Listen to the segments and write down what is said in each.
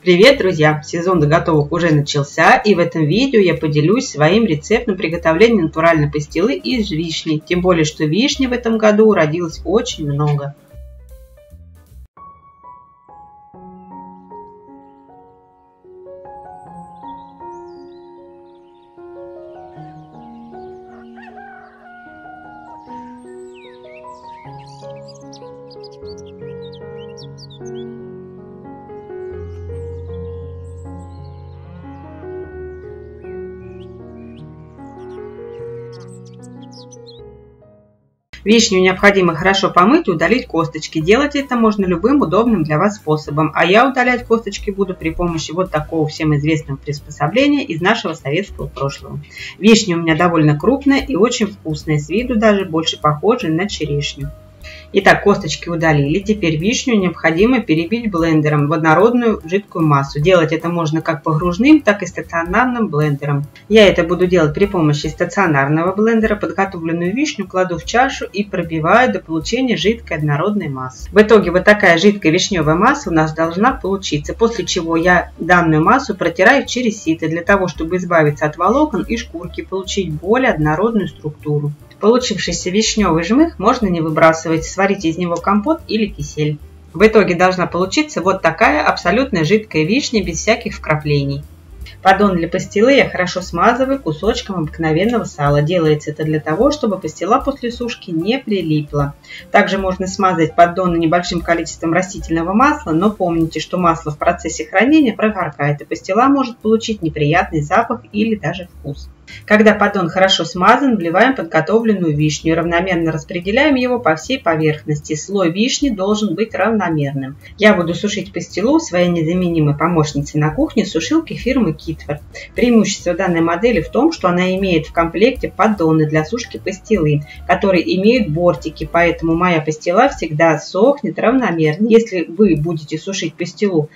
Привет, друзья! Сезон заготовок уже начался, и в этом видео я поделюсь своим рецептом приготовления натуральной пастилы из вишни. Тем более, что вишни в этом году родилось очень много. Вишню необходимо хорошо помыть и удалить косточки. Делать это можно любым удобным для вас способом. А я удалять косточки буду при помощи вот такого всем известного приспособления из нашего советского прошлого. Вишня у меня довольно крупная и очень вкусная, с виду даже больше похожа на черешню. Итак, косточки удалили. Теперь вишню необходимо перебить блендером в однородную жидкую массу. Делать это можно как погружным, так и стационарным блендером. Я это буду делать при помощи стационарного блендера. Подготовленную вишню кладу в чашу и пробиваю до получения жидкой однородной массы. В итоге вот такая жидкая вишневая масса у нас должна получиться, после чего я данную массу протираю через сито для того, чтобы избавиться от волокон и шкурки, получить более однородную структуру. Получившийся вишневый жмых можно не выбрасывать, сварить из него компот или кисель. В итоге должна получиться вот такая абсолютно жидкая вишня без всяких вкраплений. Поддон для пастилы я хорошо смазываю кусочком обыкновенного сала. Делается это для того, чтобы пастила после сушки не прилипла. Также можно смазать поддоны небольшим количеством растительного масла, но помните, что масло в процессе хранения прогоркает, и пастила может получить неприятный запах или даже вкус. Когда поддон хорошо смазан, вливаем подготовленную вишню и равномерно распределяем его по всей поверхности. Слой вишни должен быть равномерным. Я буду сушить пастилу своей незаменимой помощницей на кухне сушилки фирмы Китвер. Преимущество данной модели в том, что она имеет в комплекте поддоны для сушки пастилы, которые имеют бортики, поэтому моя пастила всегда сохнет равномерно. Если вы будете сушить пастилу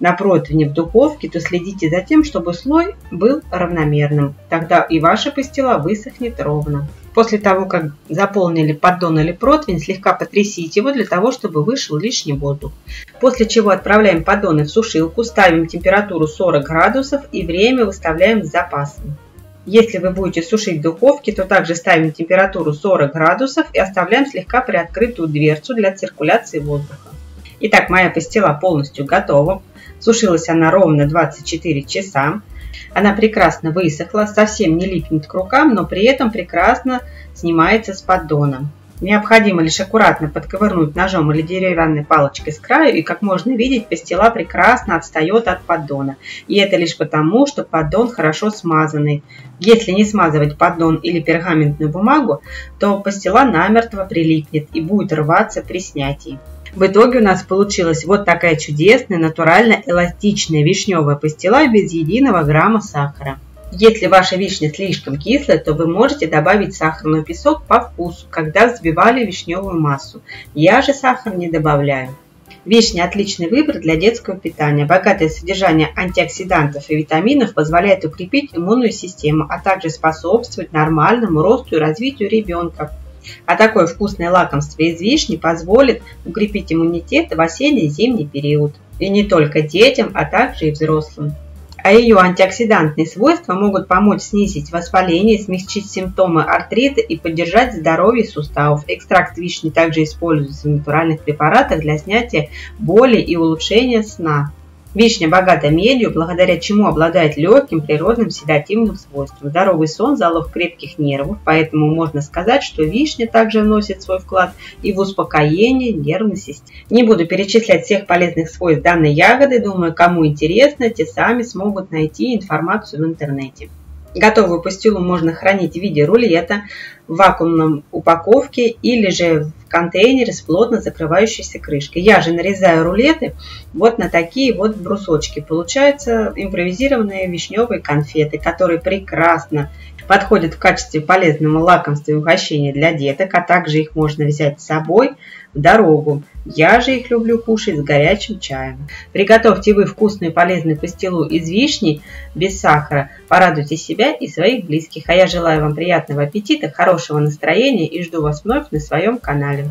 на противне в духовке, то следите за тем, чтобы слой был равномерным. Тогда и ваша пастила высохнет ровно. После того, как заполнили поддон или противень, слегка потрясите его для того, чтобы вышел лишний воздух. После чего отправляем поддоны в сушилку, ставим температуру 40 градусов и время выставляем с запасом. Если вы будете сушить в духовке, то также ставим температуру 40 градусов и оставляем слегка приоткрытую дверцу для циркуляции воздуха. Итак, моя пастила полностью готова. Сушилась она ровно 24 часа. Она прекрасно высохла, совсем не липнет к рукам, но при этом прекрасно снимается с поддона. Необходимо лишь аккуратно подковырнуть ножом или деревянной палочкой с краю, и, как можно видеть, пастила прекрасно отстает от поддона. И это лишь потому, что поддон хорошо смазанный. Если не смазывать поддон или пергаментную бумагу, то пастила намертво прилипнет и будет рваться при снятии. В итоге у нас получилась вот такая чудесная, натурально эластичная вишневая пастила без единого грамма сахара. Если ваша вишня слишком кислая, то вы можете добавить сахарный песок по вкусу, когда взбивали вишневую массу. Я же сахар не добавляю. Вишня – отличный выбор для детского питания. Богатое содержание антиоксидантов и витаминов позволяет укрепить иммунную систему, а также способствовать нормальному росту и развитию ребенка. А такое вкусное лакомство из вишни позволит укрепить иммунитет в осенне-зимний период. И не только детям, а также и взрослым. А ее антиоксидантные свойства могут помочь снизить воспаление, смягчить симптомы артрита и поддержать здоровье суставов. Экстракт вишни также используется в натуральных препаратах для снятия боли и улучшения сна. Вишня богата медью, благодаря чему обладает легким природным седативным свойством. Здоровый сон – залог крепких нервов, поэтому можно сказать, что вишня также вносит свой вклад и в успокоение нервной системы. Не буду перечислять всех полезных свойств данной ягоды, думаю, кому интересно, те сами смогут найти информацию в интернете. Готовую пастилу можно хранить в виде рулета, в вакуумном упаковке или же в контейнере с плотно закрывающейся крышкой. Я же нарезаю рулеты вот на такие вот брусочки. Получаются импровизированные вишневые конфеты, которые прекрасно подходят в качестве полезного лакомства и угощения для деток, а также их можно взять с собой в дорогу. Я же их люблю кушать с горячим чаем. Приготовьте вы вкусную и полезную пастилу из вишни без сахара. Порадуйте себя и своих близких. А я желаю вам приятного аппетита, хорошего настроения и жду вас вновь на своем канале.